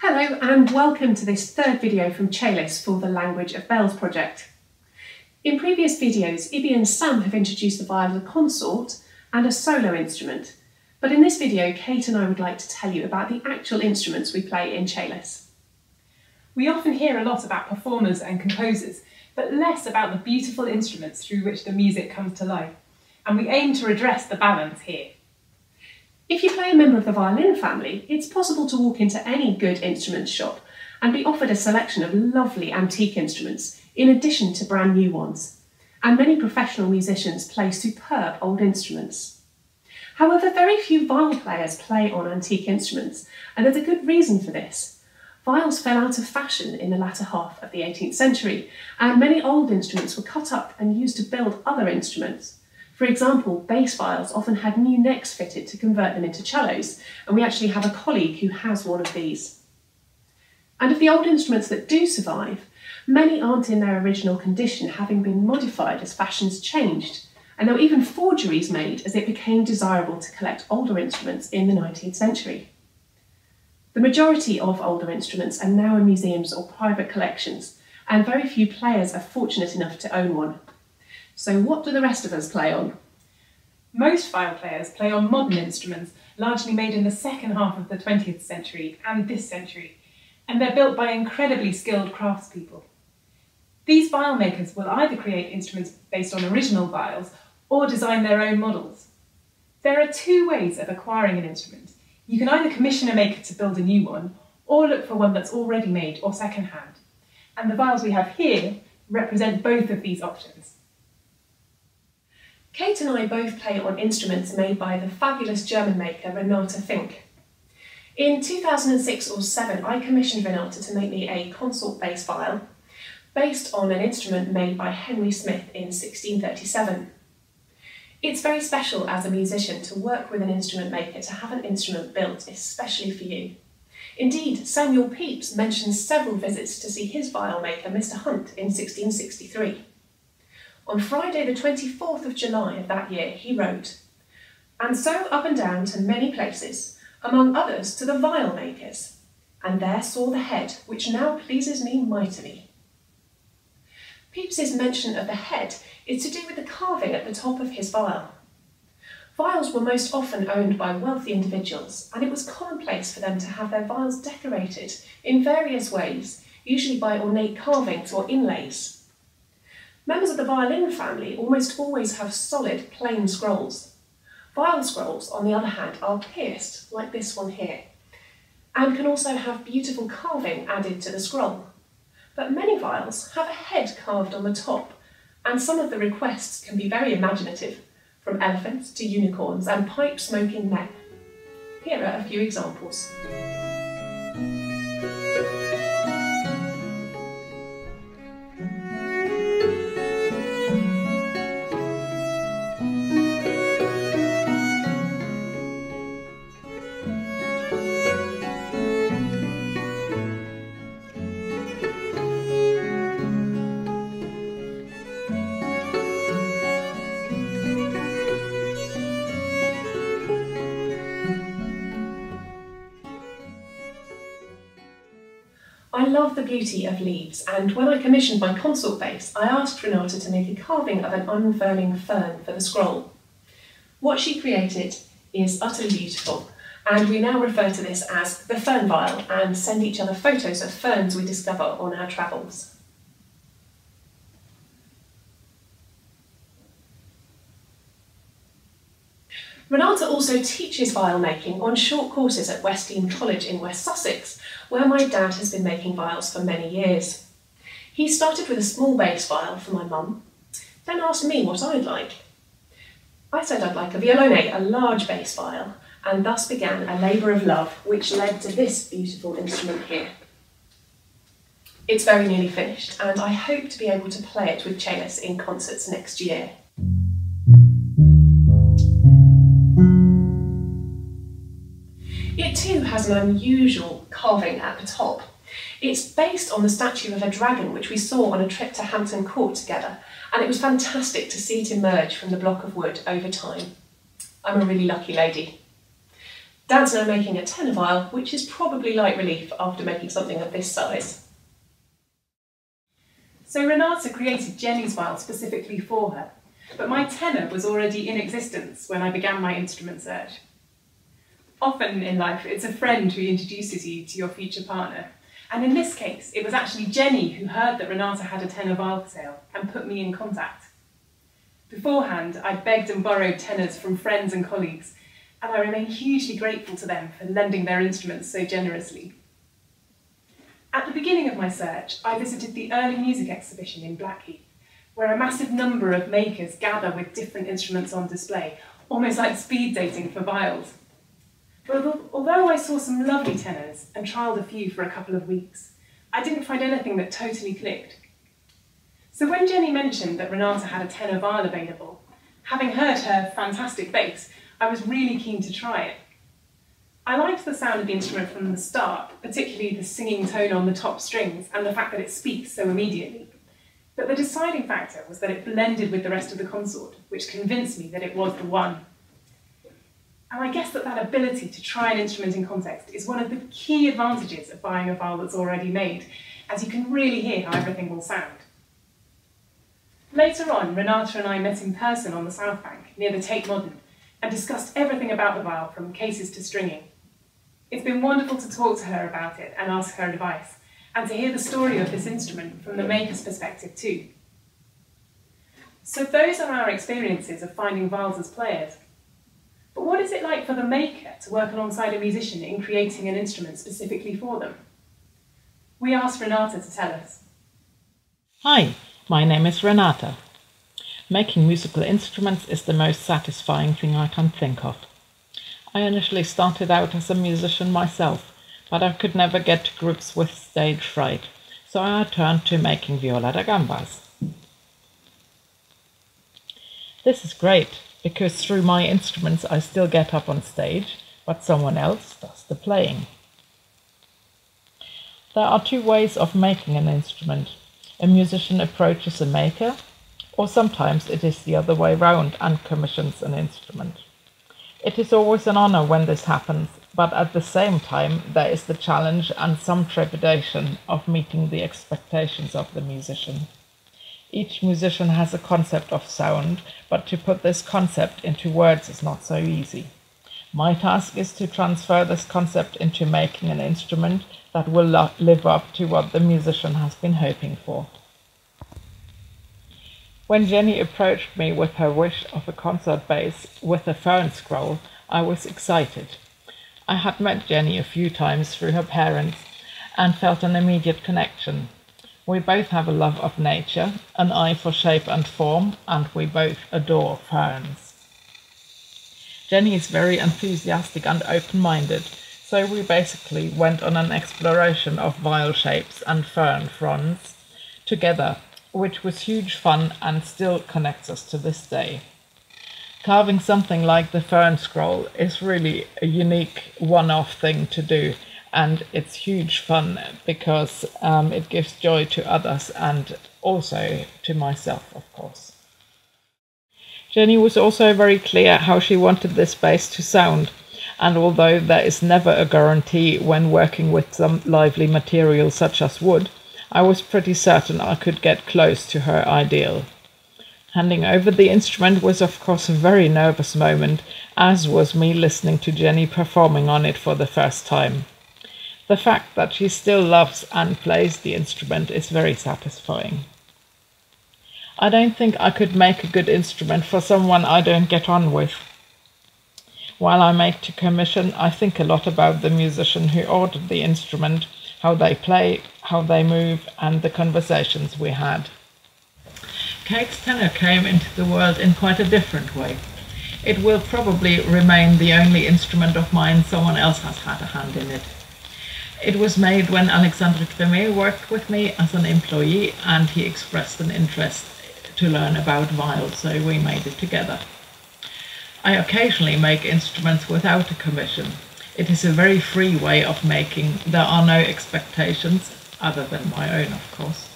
Hello and welcome to this third video from Chelys for the Language of Bells project. In previous videos, Ibby and Sam have introduced the viol as a consort and a solo instrument, but in this video, Kate and I would like to tell you about the actual instruments we play in Chelys. We often hear a lot about performers and composers, but less about the beautiful instruments through which the music comes to life, and we aim to redress the balance here. If you play a member of the violin family, it's possible to walk into any good instruments shop and be offered a selection of lovely antique instruments in addition to brand new ones. And many professional musicians play superb old instruments. However, very few viol players play on antique instruments, and there's a good reason for this. Viols fell out of fashion in the latter half of the 18th century, and many old instruments were cut up and used to build other instruments. For example, bass viols often had new necks fitted to convert them into cellos, and we actually have a colleague who has one of these. And of the old instruments that do survive, many aren't in their original condition, having been modified as fashions changed, and there were even forgeries made as it became desirable to collect older instruments in the 19th century. The majority of older instruments are now in museums or private collections, and very few players are fortunate enough to own one. So what do the rest of us play on? Most viol players play on modern instruments, largely made in the second half of the 20th century and this century, and they're built by incredibly skilled craftspeople. These viol makers will either create instruments based on original viols or design their own models. There are two ways of acquiring an instrument. You can either commission a maker to build a new one, or look for one that's already made or second-hand. And the viols we have here represent both of these options. Kate and I both play on instruments made by the fabulous German maker Renate Fink. In 2006 or 7, I commissioned Renate to make me a consort bass viol based on an instrument made by Henry Smith in 1637. It's very special as a musician to work with an instrument maker to have an instrument built especially for you. Indeed, Samuel Pepys mentions several visits to see his viol maker, Mr Hunt, in 1663. On Friday, the 24th of July of that year, he wrote, And so up and down to many places, among others to the viol makers, and there saw the head, which now pleases me mightily. Pepys's mention of the head is to do with the carving at the top of his viol. Viols were most often owned by wealthy individuals, and it was commonplace for them to have their viols decorated in various ways, usually by ornate carvings or inlays. Members of the violin family almost always have solid, plain scrolls. Viol scrolls, on the other hand, are pierced, like this one here, and can also have beautiful carving added to the scroll. But many viols have a head carved on the top, and some of the requests can be very imaginative, from elephants to unicorns and pipe smoking men. Here are a few examples. Love the beauty of leaves, and when I commissioned my consort bass, I asked Renate to make a carving of an unfurling fern for the scroll. What she created is utterly beautiful, and we now refer to this as the fern viol and send each other photos of ferns we discover on our travels. Renate also teaches viol making on short courses at West Dean College in West Sussex, where my dad has been making viols for many years. He started with a small bass viol for my mum, then asked me what I'd like. I said I'd like a violone, a large bass viol, and thus began a labour of love which led to this beautiful instrument here. It's very nearly finished, and I hope to be able to play it with Chelys in concerts next year. Too has an unusual carving at the top. It's based on the statue of a dragon which we saw on a trip to Hampton Court together, and it was fantastic to see it emerge from the block of wood over time. I'm a really lucky lady. Dan's now making a tenor viol, which is probably light relief after making something of this size. So Renate created Jenny's viol specifically for her, but my tenor was already in existence when I began my instrument search. Often in life, it's a friend who introduces you to your future partner, and in this case, it was actually Jenny who heard that Renate had a tenor viol sale and put me in contact. Beforehand, I begged and borrowed tenors from friends and colleagues, and I remain hugely grateful to them for lending their instruments so generously. At the beginning of my search, I visited the Early Music Exhibition in Blackheath, where a massive number of makers gather with different instruments on display, almost like speed dating for viols. But although I saw some lovely tenors and trialled a few for a couple of weeks, I didn't find anything that totally clicked. So when Jenny mentioned that Renate had a tenor viol available, having heard her fantastic bass, I was really keen to try it. I liked the sound of the instrument from the start, particularly the singing tone on the top strings and the fact that it speaks so immediately. But the deciding factor was that it blended with the rest of the consort, which convinced me that it was the one. And I guess that that ability to try an instrument in context is one of the key advantages of buying a viol that's already made, as you can really hear how everything will sound. Later on, Renate and I met in person on the South Bank, near the Tate Modern, and discussed everything about the viol from cases to stringing. It's been wonderful to talk to her about it and ask her advice, and to hear the story of this instrument from the maker's perspective too. So those are our experiences of finding viols as players. But what is it like for the maker to work alongside a musician in creating an instrument specifically for them? We asked Renate to tell us. Hi, my name is Renate. Making musical instruments is the most satisfying thing I can think of. I initially started out as a musician myself, but I could never get to grips with stage fright, so I turned to making viola da gambas. This is great because through my instruments I still get up on stage, but someone else does the playing. There are two ways of making an instrument. A musician approaches a maker, or sometimes it is the other way round and commissions an instrument. It is always an honor when this happens, but at the same time there is the challenge and some trepidation of meeting the expectations of the musician. Each musician has a concept of sound, but to put this concept into words is not so easy. My task is to transfer this concept into making an instrument that will live up to what the musician has been hoping for. When Jenny approached me with her wish of a concert bass with a fern scroll, I was excited. I had met Jenny a few times through her parents and felt an immediate connection. We both have a love of nature, an eye for shape and form, and we both adore ferns. Jenny is very enthusiastic and open minded, so we basically went on an exploration of viol shapes and fern fronds together which was huge fun and still connects us to this day. Carving something like the fern scroll is really a unique one off thing to do, and it's huge fun because um, it gives joy to others and also to myself, of course. Jenny was also very clear how she wanted this bass to sound, and although there is never a guarantee when working with some lively material such as wood, I was pretty certain I could get close to her ideal. Handing over the instrument was, of course, a very nervous moment, as was me listening to Jenny performing on it for the first time. The fact that she still loves and plays the instrument is very satisfying. I don't think I could make a good instrument for someone I don't get on with. While I make to commission, I think a lot about the musician who ordered the instrument how they play, how they move, and the conversations we had. Kate's tenor came into the world in quite a different way. It will probably remain the only instrument of mine someone else has had a hand in it. It was made when Alexandre Tremé worked with me as an employee and he expressed an interest to learn about viol, so we made it together. I occasionally make instruments without a commission, it is a very free way of making. There are no expectations, other than my own, of course.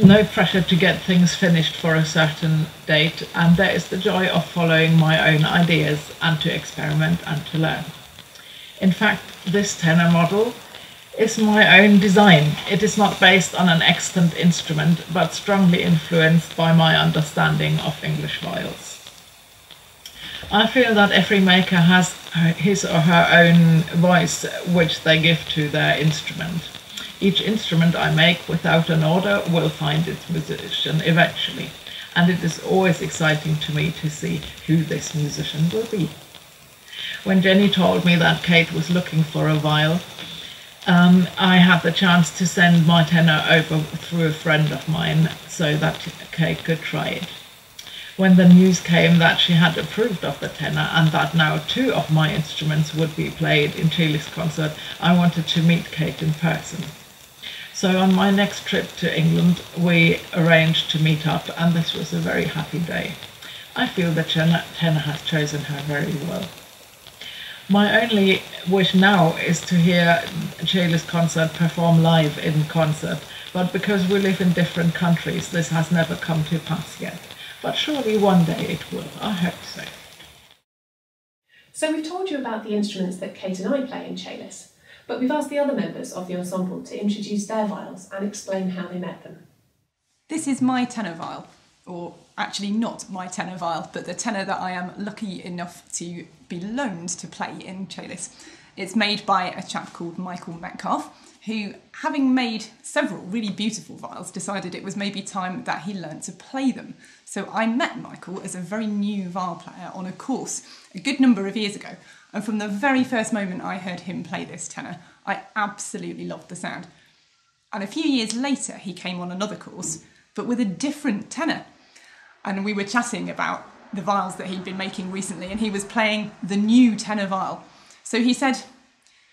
No pressure to get things finished for a certain date, and there is the joy of following my own ideas and to experiment and to learn. In fact, this tenor model is my own design. It is not based on an extant instrument, but strongly influenced by my understanding of English viols. I feel that every maker has his or her own voice which they give to their instrument. Each instrument I make without an order will find its musician eventually, and it is always exciting to me to see who this musician will be. When Jenny told me that Kate was looking for a viol, um, I had the chance to send my tenor over through a friend of mine so that Kate could try it. When the news came that she had approved of the tenor and that now two of my instruments would be played in Chelys concert, I wanted to meet Kate in person. So on my next trip to England, we arranged to meet up, and this was a very happy day. I feel that tenor has chosen her very well. My only wish now is to hear Chelys concert perform live in concert, but because we live in different countries, this has never come to pass yet. But surely one day it will, I hope so. So we've told you about the instruments that Kate and I play in Chelys, but we've asked the other members of the ensemble to introduce their viols and explain how they met them. This is my tenor viol, or actually not my tenor viol, but the tenor that I am lucky enough to be loaned to play in Chelys. It's made by a chap called Michael Metcalf, who, having made several really beautiful viols, decided it was maybe time that he learnt to play them. So I met Michael as a very new viol player on a course a good number of years ago, and from the very first moment I heard him play this tenor, I absolutely loved the sound. And a few years later, he came on another course, but with a different tenor and we were chatting about the viols that he'd been making recently, and he was playing the new tenor viol. So he said,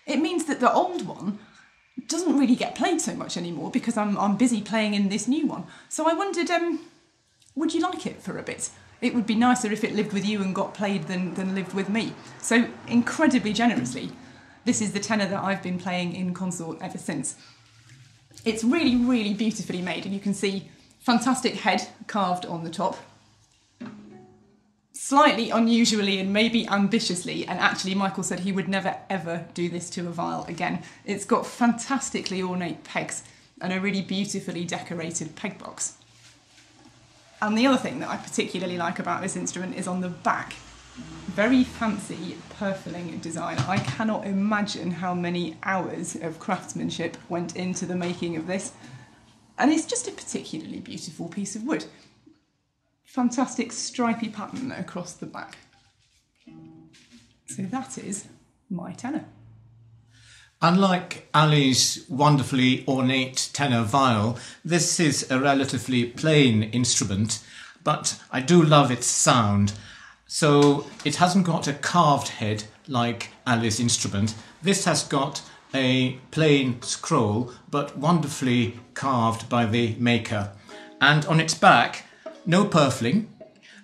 It means that the old one doesn't really get played so much anymore because I'm, I'm busy playing in this new one. So I wondered, um, would you like it for a bit? It would be nicer if it lived with you and got played than, than lived with me. So, incredibly generously, this is the tenor that I've been playing in consort ever since. It's really, really beautifully made, and you can see fantastic head carved on the top. Slightly unusually and maybe ambitiously, and actually Michael said he would never ever do this to a viol again. It's got fantastically ornate pegs and a really beautifully decorated peg box. And the other thing that I particularly like about this instrument is on the back. Very fancy purfling design. I cannot imagine how many hours of craftsmanship went into the making of this. And it's just a particularly beautiful piece of wood. Fantastic stripy pattern across the back. So that is my tenor. Unlike Ali's wonderfully ornate tenor viol, this is a relatively plain instrument, but I do love its sound. So it hasn't got a carved head like Ali's instrument. This has got a plain scroll, but wonderfully carved by the maker. And on its back, no purfling,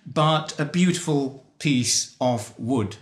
but a beautiful piece of wood.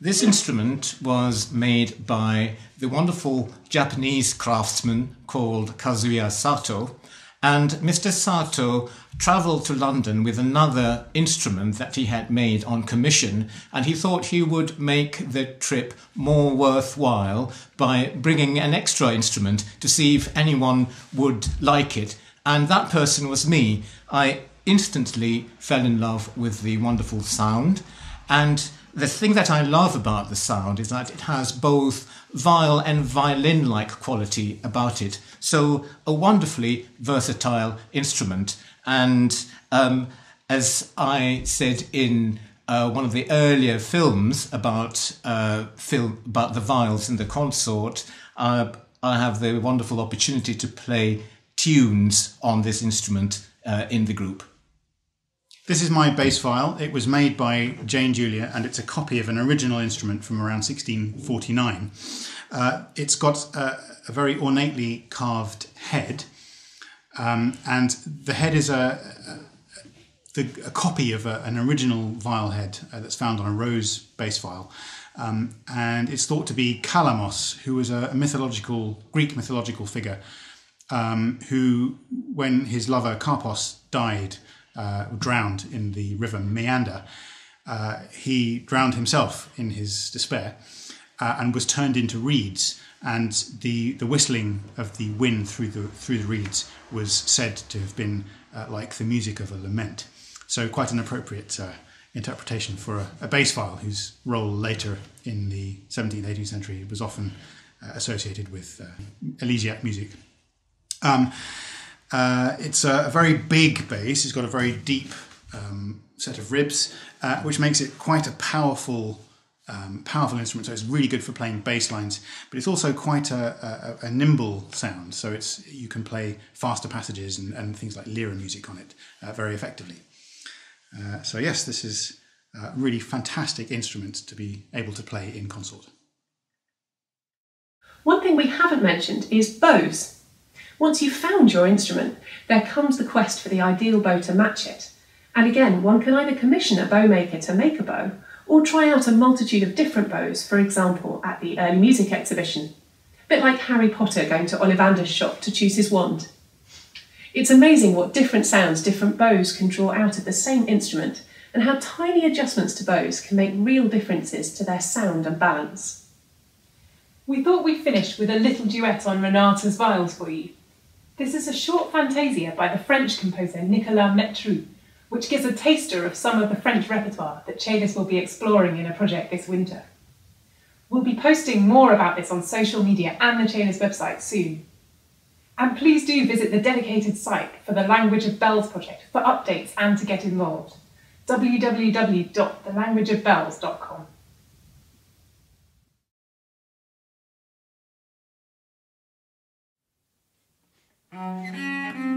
This instrument was made by the wonderful Japanese craftsman called Kazuya Sato, and Mr. Sato travelled to London with another instrument that he had made on commission, and he thought he would make the trip more worthwhile by bringing an extra instrument to see if anyone would like it. And that person was me. I instantly fell in love with the wonderful sound and the thing that I love about the sound is that it has both viol and violin like quality about it. So, a wonderfully versatile instrument. And um, as I said in uh, one of the earlier films about uh, film about the viols in the consort, uh, I have the wonderful opportunity to play tunes on this instrument uh, in the group. This is my bass viol. It was made by Jane Julier and it's a copy of an original instrument from around 1649. Uh, it's got a, a, very ornately carved head um, and the head is a, a, a copy of an original viol head uh, that's found on a rose bass viol. Um, and it's thought to be Kalamos, who was a, mythological, Greek mythological figure, um, who, when his lover Karpos died, uh, drowned in the river Meander. Uh, he drowned himself in his despair. uh, and was turned into reeds. And the, the whistling of the wind through the through the reeds was said to have been uh, like the music of a lament. So quite an appropriate uh, interpretation for a, a bass viol whose role later in the 17th, 18th century was often uh, associated with elegiac music. Um, uh, it's a, a, very big bass. It's got a very deep um, set of ribs, uh, which makes it quite a powerful, um, powerful instrument. So it's really good for playing bass lines, but it's also quite a, a, a nimble sound. So it's you can play faster passages and, and things like lyra music on it uh, very effectively. Uh, so yes, this is a really fantastic instrument to be able to play in consort. One thing we haven't mentioned is bows. Once you've found your instrument, there comes the quest for the ideal bow to match it. And again, one can either commission a bow maker to make a bow, or try out a multitude of different bows, for example, at the early music exhibition. A bit like Harry Potter going to Ollivander's shop to choose his wand. It's amazing what different sounds different bows can draw out of the same instrument, and how tiny adjustments to bows can make real differences to their sound and balance. We thought we'd finish with a little duet on Renate's viols for you. This is a short fantasia by the French composer Nicolas Métru, which gives a taster of some of the French repertoire that Chelys will be exploring in a project this winter. We'll be posting more about this on social media and the Chelys website soon. And please do visit the dedicated site for the Language of Bells project for updates and to get involved www.thelanguageofbells.com. Mm-hmm.